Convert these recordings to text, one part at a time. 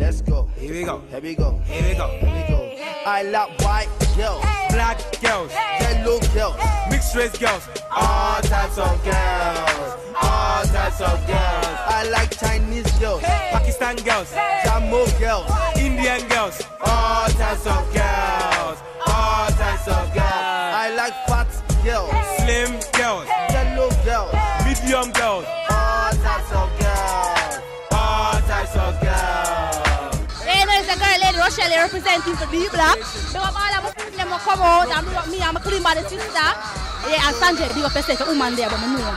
Let's go. Here we go. Here we go. Here we go. Here we go. I love white girls, Black girls, yellow girls, mixed race girls, all types of girls, all types of girls. I like Chinese girls, Pakistan girls, Jamo girls, Indian girls, all types of girls, all types of girls. I like fat girls, girl, representing for D Block. Big up all of my them come out, and big up me, I'm a clean body sister. Yeah, and Sanjay, big up yourself, a woman there, but I know.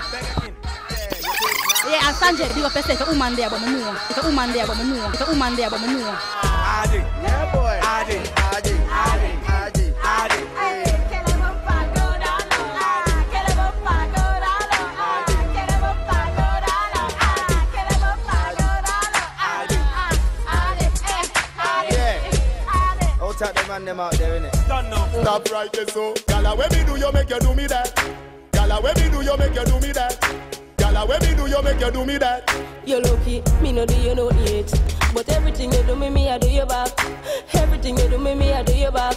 Yeah, and Sanjay, big up yourself, a woman there, but I know. It's a woman there, but I know. It's a woman there, but I know. Adi, Yeah, boy. Adi, Adi, Adi, Out at them out there, innit? Don't know. Stop right there, so. Gala, when me do you make you do me that? Gala, when me do you make you do me that? Gala, when me do you make you do me that? You lucky, me no do you no yet. But everything you do me, me I do you back. Everything you do me, me I do you back.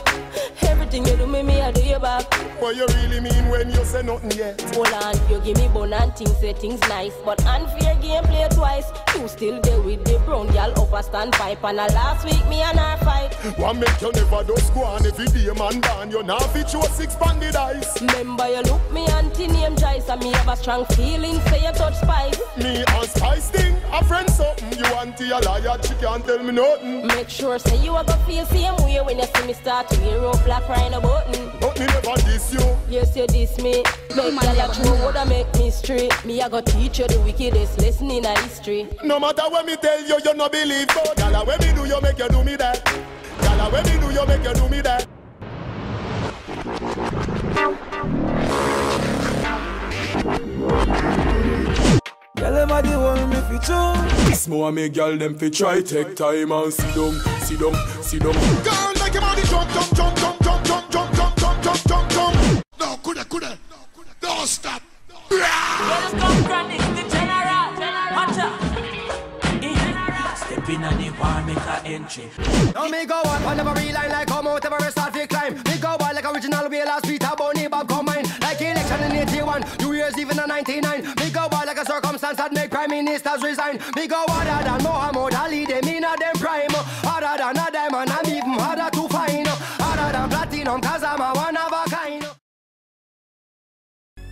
Everything you do me, me I do you back. What you really mean when you say nothing yet? Hold on, you give me bone and things, say things nice. But unfair game play twice. You still there with the brown girl up a stand pipe. And a last week me and her fight. One make you never do squan every day, man, down. You now fit show six banded eyes. Remember you look me auntie name Joyce and me have a strong feeling say you touch spice. Me and Spice thing, a friend something. You auntie a liar, she can't tell me nothing. Make sure say you a go feel same way when you see me start to wear up black rhino button. But me never diss you. Yes, you diss me. Make man, girl yeah, a true woulda make me straight. Me I go teach you the wickedest lesson in a history. No matter what me tell you, you no believe. But gala, when me do you make you do me that? Gala, when me do you make you do me that? One me. This more me girl them fi try take time and down, sit down, sit down. Girl, Step in and the war make a entry. Now me go on, on never reline like come out ever start to climb. Me go on like original way last Peter Bunny Bob combine. Like election in 81, New Year's even in 99. Me go on like a circumstance that make prime ministers resign. Me go harder than Muhammad Ali, them in a them prime. Harder than a diamond, I'm even harder to find. Harder than platinum, cause I'm a one of a kind.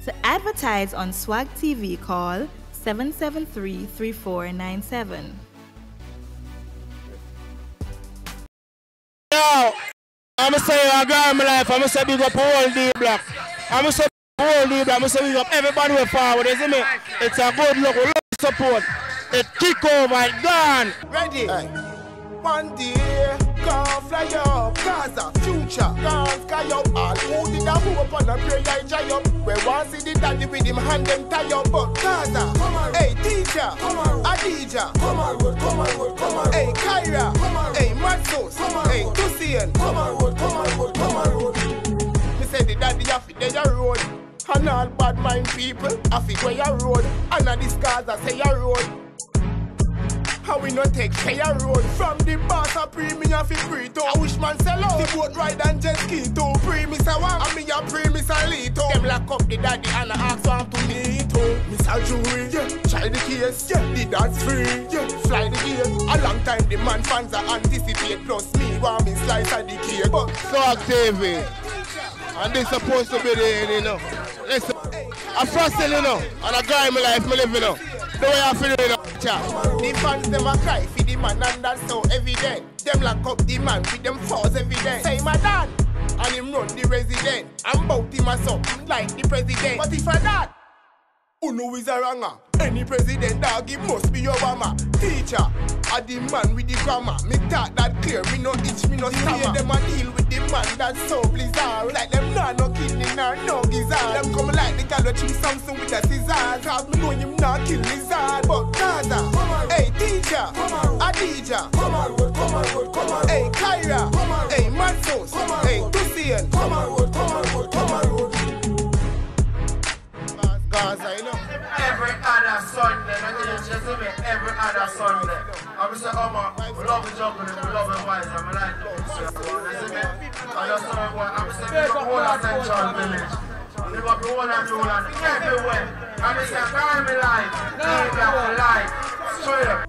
To advertise on Swag TV, call 773 3497. I'ma say I got my life. I'ma say big up all D block. I'ma say all D block. I'ma say big up everybody way forward. You see me? It's a good look. We love support. It kick over and gone. Ready? One day, go fly up, Gaza, future, go sky up. All who did a hope on a prayer, I dry up. We want see the daddy with him hand them tie up. But Gaza, hey teacher, Adidja, come on road, come on road, come on Hey Kyra, hey Matsos, hey Tusian, come on road, come on road, come on road. Me say the daddy have to day a road. And all bad mind people to go a road. And a this Gaza say a road. How we not take care road from the boss a premium a fi free to I wish man sell out the boat ride and jet ski to Premise a one and me a premise a lead to Them lock up the daddy and I ask one to me to Miss a jury, yeah, try the case, yeah, the dance free, yeah, fly the gate A long time the man fans are anticipate plus me want me slice of the cake But Swag TV. And this supposed to be the, you know. Listen, I'm frosted, you know. And I got my life, me living, you know. The way I feel, you know. Chat. The fans them a cry for the man and that's so evident. Them lock up the man with them force evident. Say my dad, and him run the resident. I'm bout him a something like the president. But if I that, who know is a wronger? Any president dog, it must be Obama. Teacher, I the man with the grammar. Me talk that clear, me no itch, me no stammer. them a deal with man that's so blizzard. Like them nah no kidney nor no gizzard. Them come like the gal watching Samsung with a scissors. Cause me know him not kill lizard. But Gaza, hey teacher, Adidja, Hey Kyra, hey Matsos, hey Tusian, come on road, come on road, come on road. Gaza, you know. Every a Sunday, and then she see me every other Sunday. I'm say, oh my, we love and we love it wise, and we like doing so. You see me? I just saw it, I'm just saying, pick up whole of St. John Village. Pick up the whole of Newland, everywhere. And it's a time in life, live like life, straight up.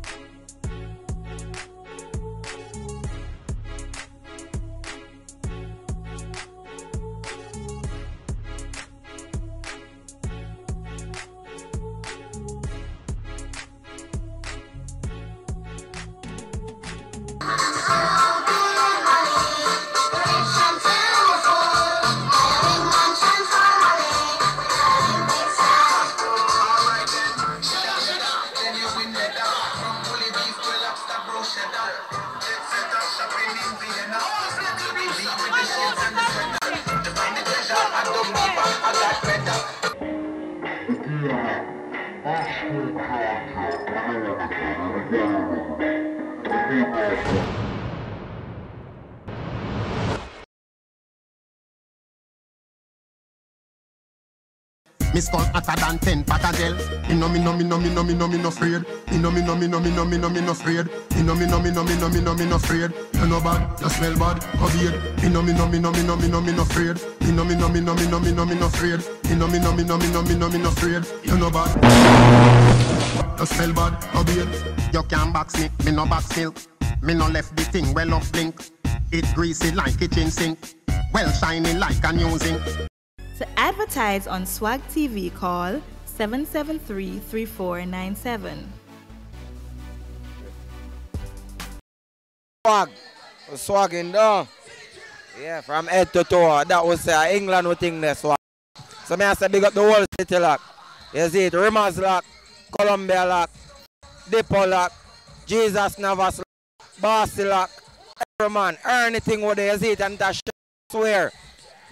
Me skull hotter than ten pot gel. Me no me no me no me no me no me no afraid. Me no me no me no me no me no me no afraid. Me no me no me no me no me no me no afraid. You know bad, you smell bad, obeyed. Me no me no me no me no me no me no afraid. Me no me no me no me no me no me no afraid. Me no me no me no me no me no me no afraid. You know bad. You smell bad, obeyed. You can't box me, me no box milk. Me no left the thing well up blink. It greasy like kitchen sink. Well shiny like a new zinc. To advertise on Swag TV, call 773 3497. Swag. We're swagging down. Yeah, from head to toe. That was uh, England we think there swag. So me I say big up the whole city lock. You see it, Rimmers lock, Columbia lock, Depot lock, Jesus Navas lock, every man, anything it, you see it and that swear.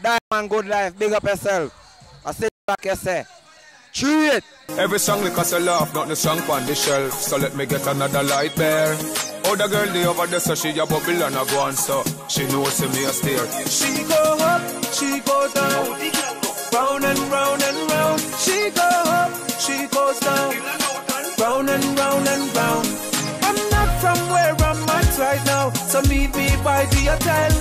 Diamond good life, big up yourself. I say back you say. it. Every song like us a laugh, not the song on the shelf. So let me get another light there. Oh, the girl the over there, so she a bubble and a go on, so she knows me a stare. She go up, she go down, round and round. So meet me by the hotel.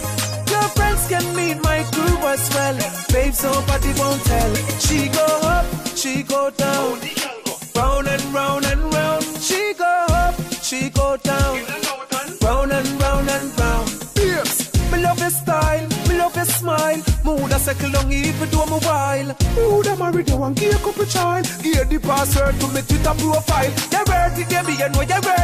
Your friends can meet my crew as well. Babes, nobody won't tell. She go up, she go down, round and round and round. She go up, she go down, round and round and round. Babes, me love your style, me love your smile. Mood a second long even do me while. Mood a married you and give a couple child. Give the password to me Twitter profile. You worth it, baby, you know you worth it.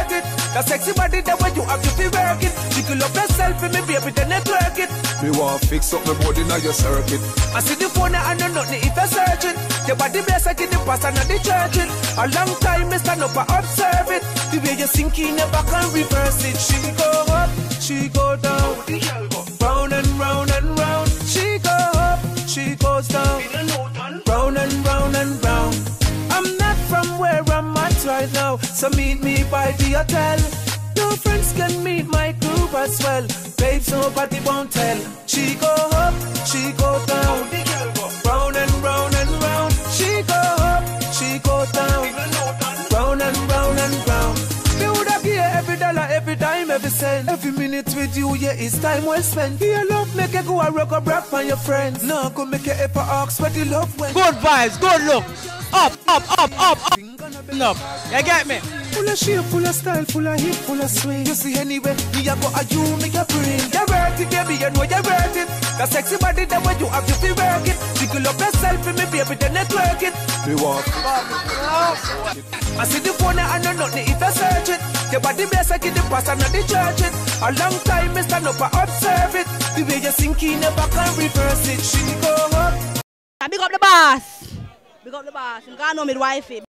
That sexy body that when you have to be working. Jiggle up yourself and me baby, then network it. Me want fix up my body now your circuit. I see the phone and I know nothing if you're searching. Your body bless I get the pass and the church. A long time me stand up and observe it. The way you sink in your back and reverse it. She go up, she go down. So meet me by the hotel. Your friends can meet my group as well. Babes, nobody won't tell. She go up, she go down. Round and round and round. She go up, she go down. Round and round and round. Me woulda give every dollar, every dime, every cent. Every minute with you, yeah, it's time well spent. Your love make you go and rock a break for your friends. No, go make you ever ask where the love went. Good vibes, good look. Up, up, up, up, up. Up. You get me? Full of shape, full of style, full of hip, full of swing. You see anyway, me a go a you, me a bring. You worth it, baby, you know you worth it. That sexy body that way you have to be work it. Jiggle up yourself for me, baby, then network it. Me want I see the phone and I know nothing if I search it. Your body bless, I get the pass and I the church it. A long time, me stand up and observe it. The way you sink in your back and reverse it. She go up. I Big up the boss. Big up the boss. You can't know me wifey.